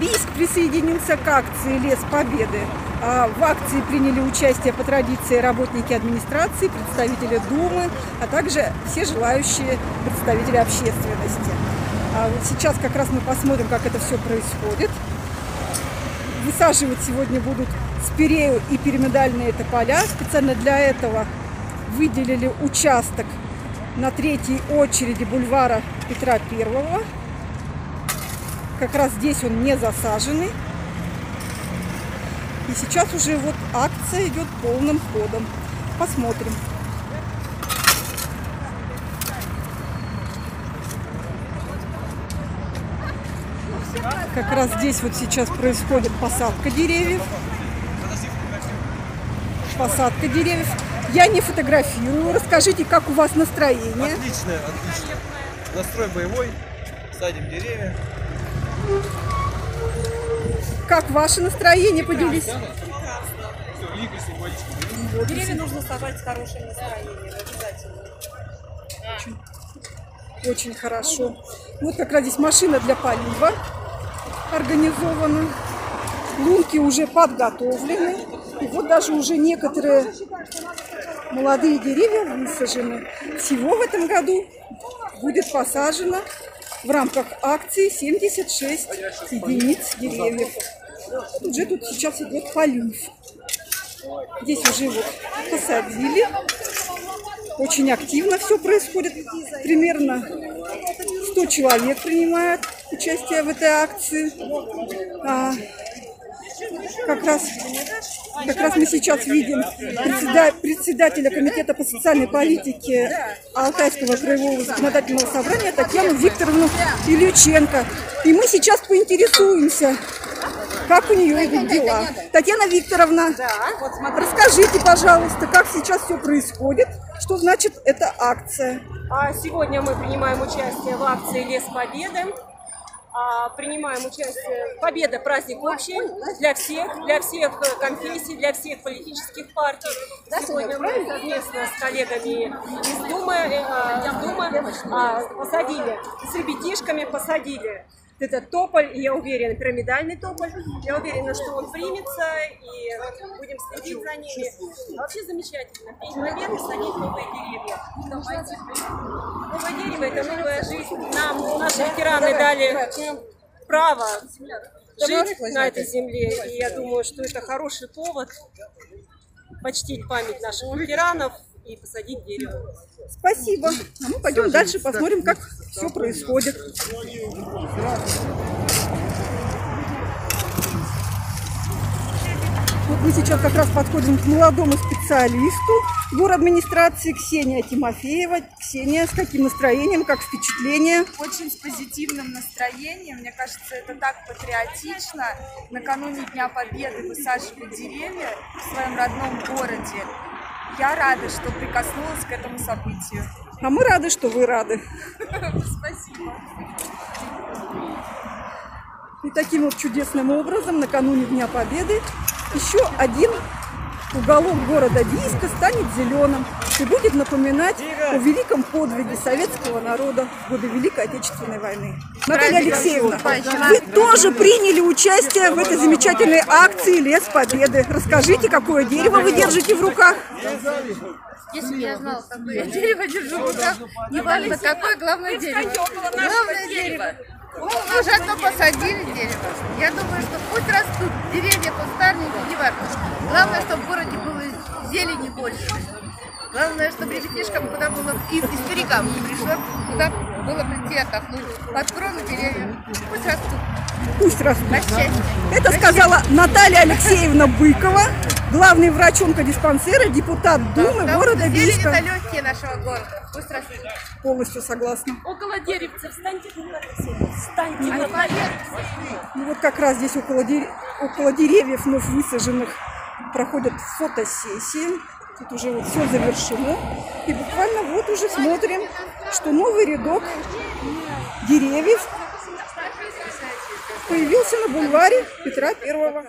Бийск присоединился к акции «Лес Победы». А В акции приняли участие по традиции работники администрации, представители Думы, а также все желающие представители общественности. А сейчас как раз мы посмотрим, как это все происходит. Высаживать сегодня будут спирею и пирамидальные тополя. Специально для этого выделили участок на третьей очереди бульвара Петра Первого. Как раз здесь он не засаженный. И сейчас уже вот акция идет полным ходом. Посмотрим. Как раз здесь вот сейчас происходит посадка деревьев. Посадка деревьев. Я не фотографирую. Расскажите, как у вас настроение? Отлично, отлично. Настрой боевой, садим деревья. Как ваше настроение? Поделись. Деревья нужно сажать с хорошим настроением, обязательно. Очень хорошо. Вот как раз здесь машина для полива организована. Лунки уже подготовлены. И вот даже уже некоторые молодые деревья высажены. Всего в этом году будет посажено в рамках акции 76 единиц деревьев. Вот уже тут сейчас идет полив. Здесь уже вот посадили. Очень активно все происходит. Примерно 100 человек принимают участие в этой акции. Как раз, как раз мы сейчас видим председа- председателя комитета по социальной политике Алтайского краевого законодательного собрания Татьяну Викторовну Ильюченко. И мы сейчас поинтересуемся, как у нее идут дела. Татьяна Викторовна, расскажите, пожалуйста, как сейчас все происходит, что значит эта акция. А сегодня мы принимаем участие в акции «Лес Победы». А, Принимаем участие. Победа – праздник общий для всех, для всех э, конфессий, для всех политических партий. Сегодня мы совместно с коллегами из Думы, э, из Думы а, посадили, с ребятишками посадили этот тополь, и я уверена, пирамидальный тополь. Я уверена, что он примется, и будем следить за ними. Вообще замечательно. Петь победы, садить новые деревья. Новое дерево – это новая жизнь. Нам наши ветераны дали право жить на этой земле. И я думаю, что это хороший повод почтить память наших ветеранов и посадить дерево. Спасибо. А мы пойдем дальше, посмотрим, как все происходит. Вот мы сейчас как раз подходим к молодому специалисту город администрации Ксения Тимофеева. Ксения, с каким настроением, как впечатление? очень с позитивным настроением. Мне кажется, это так патриотично. Накануне Дня Победы высаживать деревья в своем родном городе. Я рада, что прикоснулась к этому событию. А мы рады, что вы рады. Спасибо. И таким вот чудесным образом накануне Дня Победы еще один уголок города Бийска станет зеленым и будет напоминать о великом подвиге советского народа в годы Великой Отечественной войны. Наталья Алексеевна, вы тоже приняли участие в этой замечательной акции «Лес Победы». Расскажите, какое дерево вы держите в руках? Если бы я знала, какое я дерево держу в руках, не важно какое, главное дерево. Главное дерево. Уже одно посадили дерево. Я думаю, что пусть растут деревья, кустарники, не важно. Главное, чтобы в городе было зелени больше. Главное, чтобы ребятишкам куда было, и, и старикам пришло, куда было прийти отдохнуть. Под крону деревьев. Пусть растут. Пусть растут. Это сказала Наталья Алексеевна Быкова, главный врач онкодиспансера, депутат Думы Потому города зелень это Бийска. легкие нашего города. Пусть растут. Полностью согласна. Около деревца встаньте, встаньте. Поверят. Ну вот как раз здесь около, дере- около деревьев вновь высаженных проходят фотосессии. Тут уже вот все завершено. И буквально вот уже смотрим, что новый рядок деревьев появился на бульваре Петра Первого.